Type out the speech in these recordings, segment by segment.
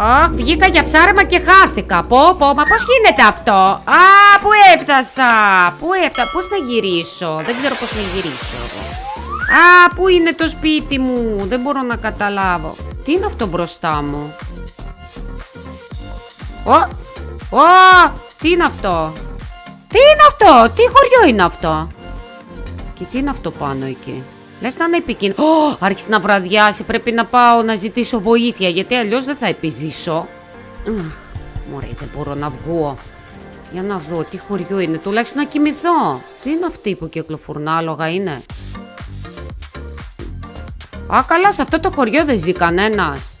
Αχ, βγήκα για ψάρεμα και χάθηκα. Πω, πω, μα πώς γίνεται αυτό; Α, πού έφτασα; Πού έφτασα, πώς να γυρίσω; Δεν ξέρω πώς να γυρίσω. Α, πού είναι το σπίτι μου; Δεν μπορώ να καταλάβω. Τι είναι αυτό μπροστά μου; Ω, ω, τι είναι αυτό; Τι είναι αυτό, τι χωριό είναι αυτό; Και τι είναι αυτό πάνω εκεί; Λες να είναι επικίνδυνο. Ω, άρχισε να βραδιάσει. Πρέπει να πάω να ζητήσω βοήθεια γιατί αλλιώς δεν θα επιζήσω. Αχ, μωρέ, δεν μπορώ να βγω. Για να δω τι χωριό είναι, τουλάχιστον να κοιμηθώ. Τι είναι αυτοί που κυκλοφορούν, άλογα είναι; Α, καλά, σε αυτό το χωριό δεν ζει κανένας.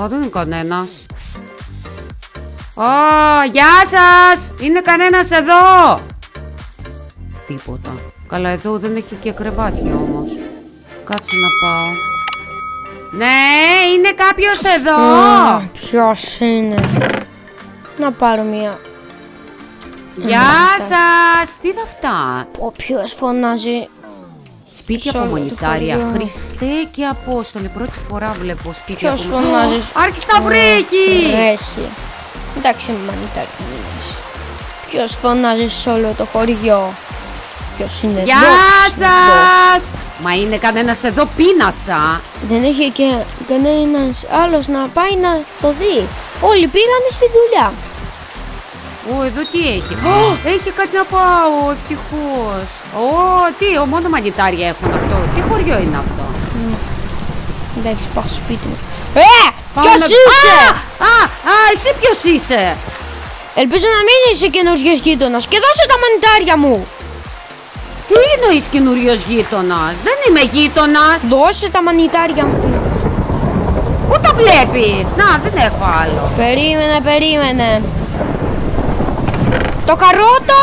Α, δεν είναι κανένας. Ω, γεια σας! Είναι κανένας εδώ! Τίποτα. Καλά, εδώ δεν έχει και κρεβάτια όμως. Κάτσε να πάω. Ναι, είναι κάποιος εδώ! Ποιος είναι; Να πάρω μία. Γεια σας! Τι είναι αυτά; Ο ποιος φωνάζει; Σπίτια Σε από όλο το μονιτάρια. χωριό. Χριστέ και Απόστολε. Πρώτη φορά βλέπω σπίτια Ποιος από φωνάζει; Άρχισε να βρέχει! Βρέχει. Εντάξει, μανιτάρι δεν είσαι. Ποιος φωνάζει σε όλο το χωριό; Ποιος είναι; Γεια εδώ. σας! Μα είναι κανένας εδώ πείνασα. Δεν έχει και κανένας άλλος να πάει να το δει. Όλοι πήγανε στη δουλειά. Ω, εδώ τι έχει; Ω, έχει κάτι να πάω, ευτυχώς. Ω, τι, ο, μόνο μανιτάρια έχουν αυτό. Τι χωριό είναι αυτό; Εντάξει, πάω στο σπίτι μου. Ε! Πάω Ποιος να- είσαι! Α, α, α, εσύ ποιος είσαι; Ελπίζω να μην είσαι καινούριος γείτονας και δώσε τα μανιτάρια μου. Τι εννοείς καινούριος γείτονας; Δεν είμαι γείτονας. Δώσε τα μανιτάρια μου. Πού το βλέπεις; Να, δεν έχω άλλο. Περίμενε, περίμενε. Το καρότο,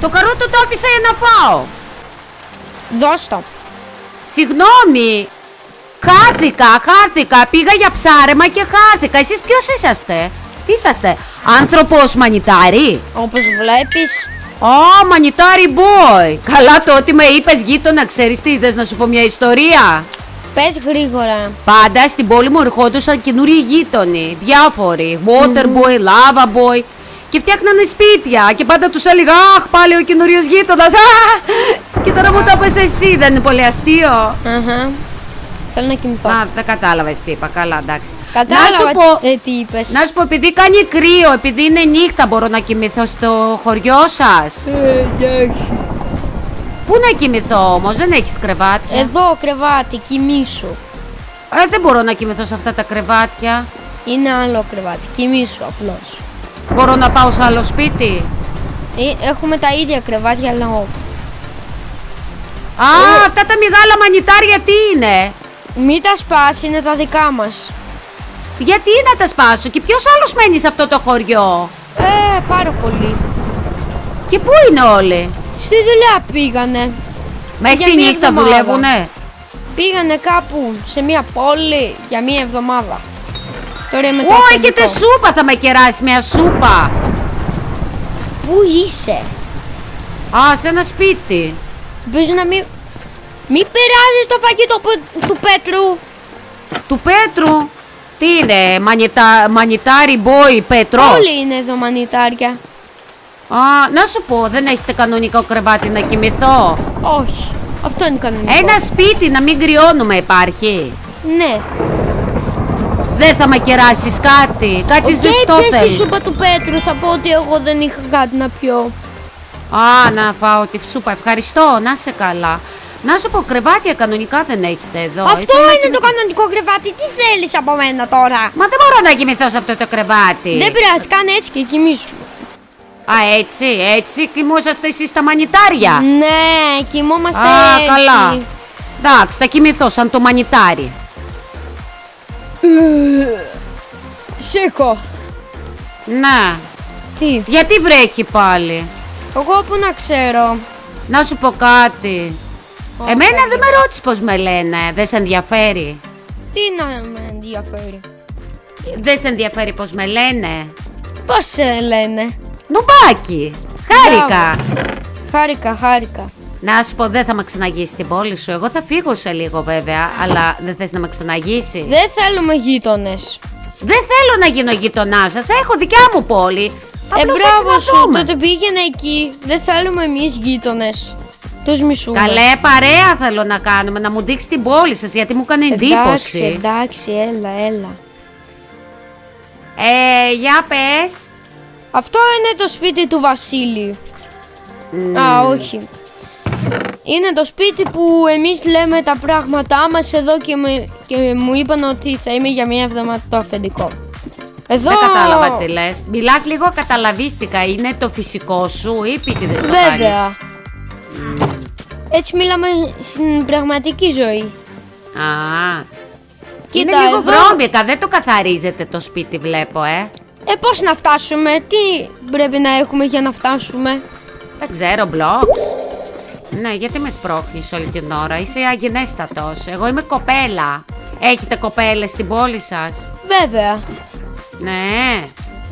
Το καρότο το άφησα για να φάω. δώσ' το. Συγγνώμη. Χάθηκα, χάθηκα. Πήγα για ψάρεμα και χάθηκα. Εσείς ποιος είσαστε; Τι είσαστε; Άνθρωπος μανιτάρι; Όπως βλέπεις, Ω, μανιτάρι boy. Καλά το ότι με είπες γείτονα, ξέρεις τι είδες να σου πω μια ιστορία; πες γρήγορα. Πάντα στην πόλη μου ερχόντουσαν καινούριοι γείτονοι, διάφοροι. Water boy, lava boy. Και φτιάχνανε σπίτια και πάντα τους έλεγα Αχ, πάλι ο καινούριος γείτονας. Αχ! Και τώρα μου το είπες εσύ, δεν είναι πολύ αστείο. Αχα. Θέλω να κοιμηθώ. Α, δεν κατάλαβες τι είπα. Καλά, εντάξει. Κατάλαβα Να σου πω, ε, τι είπες. να σου πω, επειδή κάνει κρύο, επειδή είναι νύχτα, μπορώ να κοιμηθώ στο χωριό σας; Πού να κοιμηθώ όμως, δεν έχεις κρεβάτια; Εδώ κρεβάτι, κοιμήσου. Ε, δεν μπορώ να κοιμηθώ σε αυτά τα κρεβάτια. Είναι άλλο κρεβάτι, κοιμήσου απλώς. Μπορώ να πάω σε άλλο σπίτι; Ε, Έχουμε τα ίδια κρεβάτια, αλλά όχι. Α, αυτά τα μεγάλα μανιτάρια τι είναι; Μην τα σπάσει, είναι τα δικά μας. Γιατί να τα σπάσω και ποιος άλλος μένει σε αυτό το χωριό; Ε, πάρα πολύ. Και πού είναι όλοι; Στη δουλειά πήγανε. Μέσα Για στη μία νύχτα εβδομάδα. δουλεύουνε; Πήγανε κάπου σε μια πόλη για μια εβδομάδα. Τώρα είμαι Ω, έχετε σούπα, θα με κεράσει μια σούπα. Πού είσαι; Α, σε ένα σπίτι. Ελπίζω να μην... Μην περάσεις το φαγητό που- του Πέτρου. Του Πέτρου; Τι είναι, μανιτά, μανιτάρι boy Πέτρος; Όλοι είναι εδώ μανιτάρια. Α, να σου πω, δεν έχετε κανονικό κρεβάτι να κοιμηθώ; Όχι. Αυτό είναι κανονικό. Ένα σπίτι να μην κρυώνουμε υπάρχει; Ναι. Δεν θα με κεράσεις κάτι, κάτι ζεστό Και στη θέλει. σούπα του Πέτρου θα πω ότι εγώ δεν είχα κάτι να πιω. Α, να φάω τη σούπα. Ευχαριστώ, να σε καλά. Να σου πω, κρεβάτια κανονικά δεν έχετε εδώ. Αυτό Ήθελα να είναι κοιμηθώ- το κανονικό κρεβάτι. Τι θέλεις από μένα τώρα; Μα δεν μπορώ να κοιμηθώ σε αυτό το κρεβάτι. Δεν πειράζει, κάνε έτσι και κοιμήσου. Α, έτσι, έτσι κοιμόσαστε εσείς στα μανιτάρια; Ναι, κοιμόμαστε Α, έτσι. καλά. Εντάξει, θα κοιμηθώ σαν το μανιτάρι. Σήκω. Να, Τι, γιατί βρέχει πάλι; εγώ που να ξέρω. Να σου πω κάτι. Όχι, Εμένα όχι. δεν με ρώτησε πώς με λένε. Δεν σε ενδιαφέρει; Τι να με ενδιαφέρει; Δεν σε ενδιαφέρει πώς με λένε; Πώς σε λένε; Νουμπάκι. Χάρηκα. Χάρηκα, χάρηκα. Να σου πω, δεν θα με ξαναγήσει την πόλη σου. Εγώ θα φύγω σε λίγο βέβαια, αλλά δεν θες να με ξαναγήσει. Δεν θέλουμε γείτονες. Δεν θέλω να γίνω γειτονά σας. Έχω δικιά μου πόλη. Ε, Απλώς έτσι μπράβο να σου. δούμε. Τότε πήγαινε εκεί. Δεν θέλουμε εμείς γείτονες. Τους μισούμε. Καλέ, παρέα θέλω να κάνουμε, να μου δείξεις την πόλη σας γιατί μου κάνει Εντάξει, εντύπωση. εντάξει, έλα, έλα. Ε, για πες. Αυτό είναι το σπίτι του Βασίλειου. Α, όχι. Είναι το σπίτι που εμείς λέμε τα πράγματά μας εδώ και, με, και μου είπαν ότι θα είμαι για μία εβδομάδα το αφεντικό. Εδώ... Δεν κατάλαβα τι λες. Μιλάς λίγο καταλαβίστικα. Είναι το φυσικό σου ή επίτηδες το κάνεις; Βέβαια. Έτσι μιλάμε στην πραγματική ζωή. Α, Κοίτα, είναι λίγο εδώ- βρώμικα. Δεν το καθαρίζετε το σπίτι βλέπω, ε. Ε, πώς να φτάσουμε, τι πρέπει να έχουμε για να φτάσουμε; Δεν ξέρω, blocks. Ναι, γιατί με σπρώχνεις όλη την ώρα. Είσαι αγενέστατος. Εγώ είμαι κοπέλα. Έχετε κοπέλες στην πόλη σας; Βέβαια. Ναι.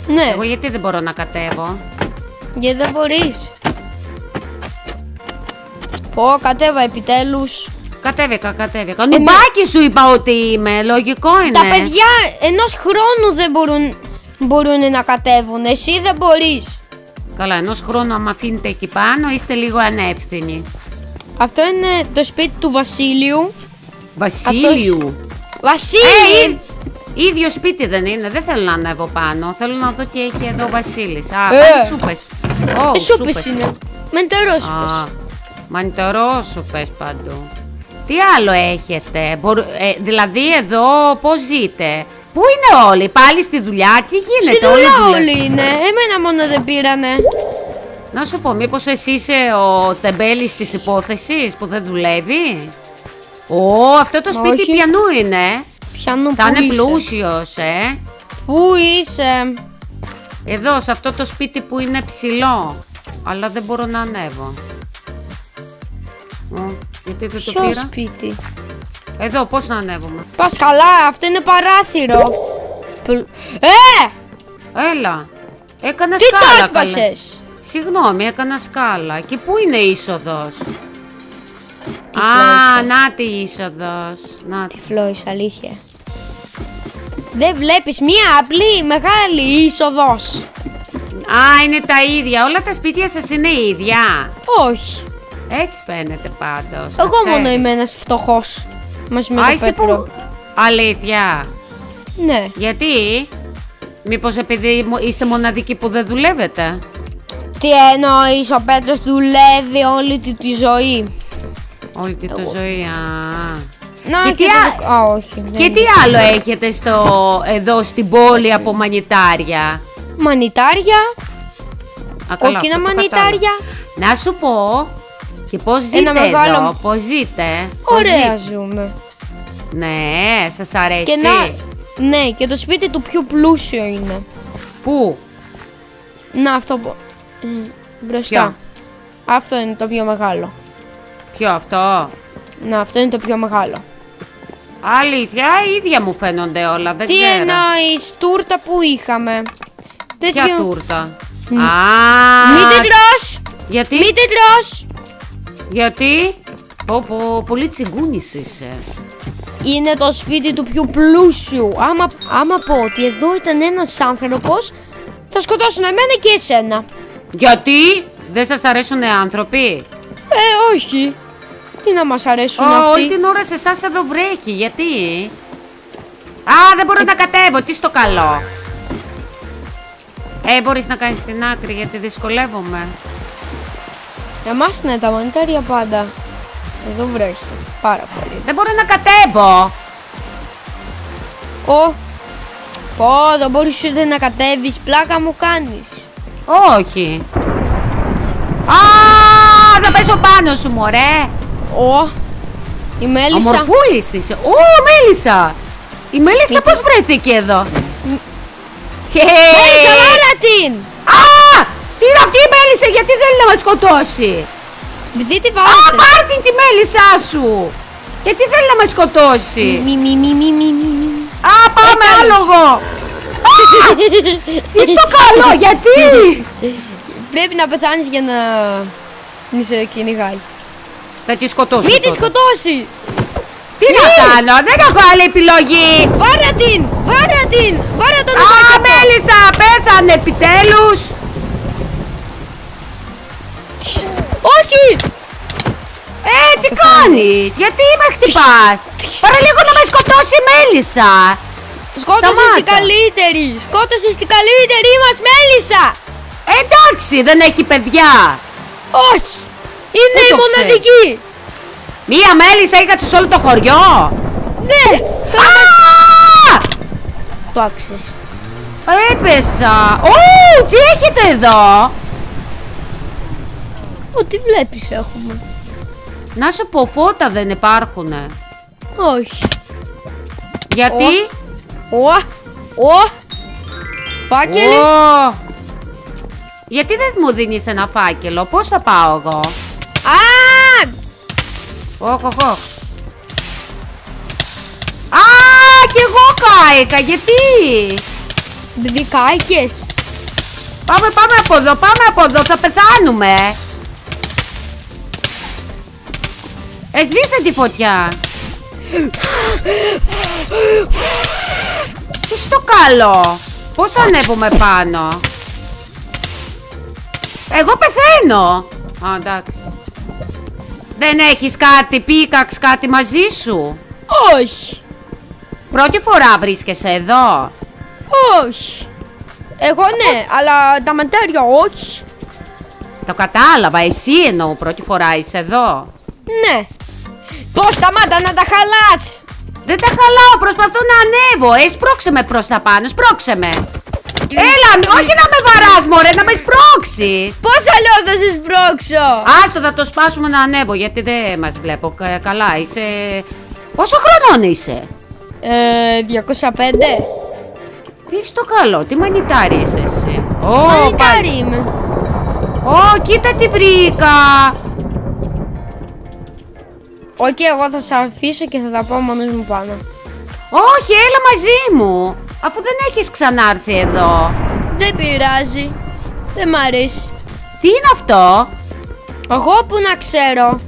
Ναι, Εγώ γιατί δεν μπορώ να κατέβω; γιατί δεν μπορείς. Πω, κατέβα επιτέλους. Κατέβηκα, κατέβηκα. Νουμπάκι σου είπα ότι είμαι. Λογικό είναι. Τα παιδιά ενός χρόνου δεν μπορούν, μπορούν να κατέβουν. Εσύ δεν μπορείς. Καλά, ενός χρόνου άμα αφήνετε εκεί πάνω είστε λίγο ανεύθυνοι. Αυτό είναι το σπίτι του Βασίλειου. Βασίλειου; Βασίλη! Ε, ίδιο σπίτι δεν είναι. Δεν θέλω να ανέβω πάνω. Θέλω να δω τι έχει εδώ ο Βασίλης. Α, Ε. πάλι σούπες. Ω, Ε, σούπες είναι. Μεντερό σούπες. Α, μανιτορό σούπες παντού. Τι άλλο έχετε; Μπορού- ε, δηλαδή εδώ πώς ζείτε; Πού είναι όλοι, πάλι στη δουλειά, τι γίνεται; Στη δουλειά δουλεύουν. όλοι είναι. Εμένα μόνο δεν πήρανε. Να σου πω, μήπως εσύ είσαι ο τεμπέλης της υπόθεσης που δεν δουλεύει; Ω, αυτό το σπίτι Όχι. πιανού είναι. Πιανού Θα πού είναι είσαι; πλούσιος, ε. Πού είσαι; Εδώ, σε αυτό το σπίτι που είναι ψηλό. Αλλά δεν μπορώ να ανέβω. Ω, γιατί δεν το Ποιος πήρα; σπίτι; Εδώ, πώς να ανέβουμε; Πας καλά, αυτό είναι παράθυρο. Πλ- Ε! Έλα. Έκανα Τι σκάλα, το καλέ. έσπασες. Συγγνώμη, έκανα σκάλα. Και πού είναι η είσοδος; Α, φλόισα. να τη είσοδος. Να τη. Τυφλόης, αλήθεια. Δεν βλέπεις μία απλή μεγάλη είσοδος. Α, είναι τα ίδια. Όλα τα σπίτια σας είναι ίδια. Όχι. Έτσι φαίνεται πάντως. να Εγώ μόνο ξέρεις. είμαι ένας φτωχός. Μαζί με Α, το είσαι Πέτρο. που... Αλήθεια. Ναι. Γιατί; Μήπως επειδή μο- είστε μοναδικοί που δεν δουλεύετε; Τι εννοείς, ο Πέτρος δουλεύει όλη του τη ζωή. Όλη τη το ζωή. Α. Να Και και, τι το... α- Α, όχι. δεν Και τι άλλο έχετε στο, εδώ στην πόλη από μανιτάρια; Μανιτάρια, Α, καλά, κόκκινα αυτό το μανιτάρια. κατάλαβα. Να σου πω και πώς ζείτε Ένα μεγάλο- εδώ, πώς ζείτε. πώς Ωραία ζείτε. ζούμε. Ναι, σας αρέσει. Και να... Ναι, και το σπίτι του πιο πλούσιο είναι. Πού; Να, αυτό που... ε, Μπροστά. Ποιο; Αυτό είναι το πιο μεγάλο. Ποιο αυτό; Να, αυτό είναι το πιο μεγάλο. Αλήθεια, ίδια μου φαίνονται όλα, δεν Τι ξέρω. εννοείς, τούρτα που είχαμε. Ποια Τέτοιο... τούρτα; Α, Μην την τρως! γιατί, Μην την τρως! Γιατί, πω, πω, πολύ τσιγκούνης είσαι. Είναι το σπίτι του πιο πλούσιου. Άμα, άμα πω ότι εδώ ήταν ένας άνθρωπος, θα σκοτώσουν εμένα και εσένα. Γιατί, δεν σας αρέσουν οι άνθρωποι; Ε, όχι. Τι να μας αρέσουν Ω, αυτοί; όλη την ώρα σε εσάς εδώ βρέχει, γιατί; Α, δεν μπορώ να κατέβω, τι στο καλό; Ε, μπορείς να κάνεις την άκρη γιατί δυσκολεύομαι. Για μας είναι τα μανιτάρια πάντα. Εδώ βρέχει. Πάρα πολύ. Δεν μπορώ να κατέβω. Ω, πω, δεν μπορείς ούτε να κατέβεις. Πλάκα μου κάνεις. Όχι. Α, θα πέσω πάνω σου, μωρέ. Ω, η Μέλισσα. Ομορφούλης είσαι. Ω, Μέλισσα. Η Μέλισσα Μήπως- πώς βρέθηκε εδώ; Μέλισσα, μάρα την! Α, τι είναι αυτή η Μέλισσα, γιατί θέλει να μας σκοτώσει; Επειδή τη Α, βάζετε. πάρ' την τη Μέλισσά σου. Γιατί θέλει να μας σκοτώσει; Μη, μη, μη, μη, μη, μη, μη. Α, πάμε άλογο. Α, Τι στο καλό, γιατί; Πρέπει να πεθάνεις για να μη σε κυνηγάει. Θα τη σκοτώσω Μην τη τώρα. σκοτώσει! Τι να κάνω, δεν έχω άλλη επιλογή. Βάρα την! Βάρα την! Βάρα τον Α, νοπάκι αυτό. Μέλισσα, πέθανε επιτέλους. Ε, τι κάνεις, γιατί με χτυπάς; Παραλίγο να με σκοτώσει η Μέλισσα. Σκότωσες την Σταμάτα. καλύτερη! Σκότωσες την καλύτερη μας μέλισσα! Εντάξει, δεν έχει παιδιά. Όχι! Είναι Πού η το μοναδική! Μία μέλισσα είχατε σε όλο το χωριό. Ναι! Α! Το άξιζες. Έπεσα. Ω, τι έχετε εδώ; Ό,τι βλέπεις έχουμε. Να σου πω, φώτα δεν υπάρχουνε. Όχι. Γιατί; Ω! Ω! Φάκελοι! Ω. Γιατί δεν μου δίνεις ένα φάκελο, πώς θα πάω εγώ; Α! Οχ, οχ, οχ. Α, κι εγώ κάηκα, γιατί; Επειδή κάηκες. Πάμε, πάμε από εδώ, πάμε από εδώ, θα πεθάνουμε. Εσβήστε τη φωτιά. Τι στο καλό. Πώς θα ανέβουμε πάνω; Εγώ πεθαίνω. Α, εντάξει. Δεν έχεις κάτι πίκαξ, κάτι μαζί σου; Όχι. Πρώτη φορά βρίσκεσαι εδώ; Όχι. Εγώ ναι, αλλά τα ματέρια όχι. Το κατάλαβα, εσύ εννοώ πρώτη φορά είσαι εδώ. Ναι. Πώς σταμάτα να τα χαλάς. Δεν τα χαλάω, προσπαθώ να ανέβω. Ε, σπρώξε με προς τα πάνω, σπρώξε με. Έλα, μη- όχι να με βαράς μωρέ, να με σπρώξεις. Πώς αλλιώς θα σε σπρώξω; Άστο, θα το σπάσουμε να ανέβω, γιατί δεν μας βλέπω κα- καλά. Είσαι... Πόσο χρονών είσαι; Ε, 205. Τι στο καλό, τι μανιτάρι είσαι εσύ; Ω, Μανιτάρι πάλι. είμαι. Ω, κοίτα τι βρήκα. Οκ, εγώ θα σε αφήσω και θα τα πάω μόνος μου πάνω. Όχι, έλα μαζί μου. Αφού δεν έχεις ξανάρθει εδώ. Δεν πειράζει. Δεν μ' αρέσει. Τι είναι αυτό; Εγώ που να ξέρω.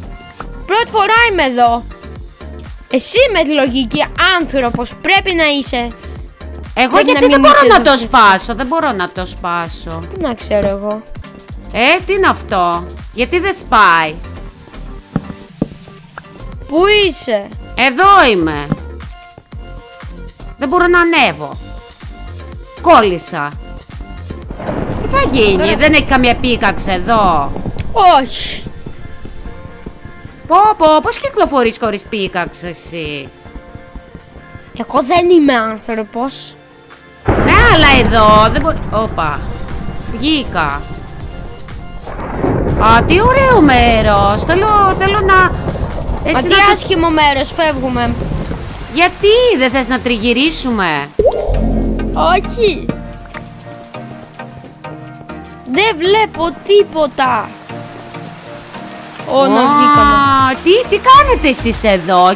Πρώτη φορά είμαι εδώ. Εσύ με τη λογική άνθρωπος πρέπει να είσαι. Εγώ Πρέπει γιατί να δεν μην μπορώ είσαι να εδώ το στη- σπάσω, δεν μπορώ να το σπάσω. Τι να ξέρω εγώ. Ε, τι είναι αυτό, γιατί δεν σπάει; Πού είσαι; Εδώ είμαι. Δεν μπορώ να ανέβω. Κόλλησα. Τι θα γίνει, Τώρα- δεν έχει καμία πίκαξη εδώ. Όχι. Πω πω, πώς κυκλοφορείς χωρίς πίκαξη εσύ; Εγώ δεν είμαι άνθρωπος. Ναι, αλλά εδώ δεν μπορεί... Όπα, βγήκα. Α, τι ωραίο μέρος. Θέλω, θέλω να... Μα Έτσι τι να το- άσχημο μέρος φεύγουμε. Γιατί δεν θες να τριγυρίσουμε; Όχι. Δεν βλέπω τίποτα. Ω, να βγήκαμε. Α, τι, τι κάνετε εσείς εδώ;